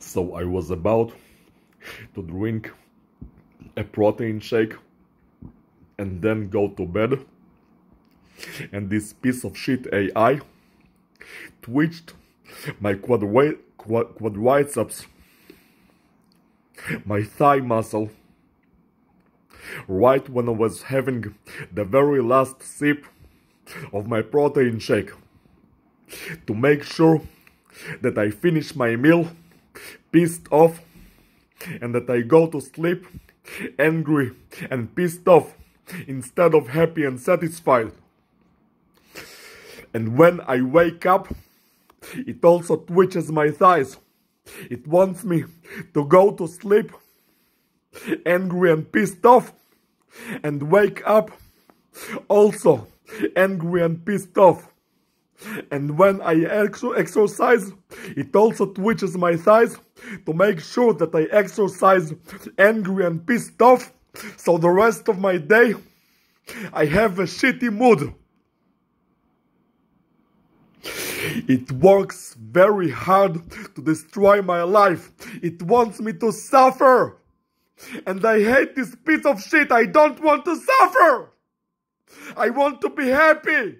So I was about to drink a protein shake and then go to bed. And this piece of shit AI twitched my quadri- quad- quadriceps, my thigh muscle, right when I was having the very last sip of my protein shake to make sure that I finish my meal pissed off and that I go to sleep angry and pissed off instead of happy and satisfied. And when I wake up, it also twitches my thighs. It wants me to go to sleep angry and pissed off and wake up also angry and pissed off. And when I ex exercise, it also twitches my thighs to make sure that I exercise angry and pissed off. So the rest of my day, I have a shitty mood. It works very hard to destroy my life. It wants me to suffer. And I hate this piece of shit. I don't want to suffer. I want to be happy.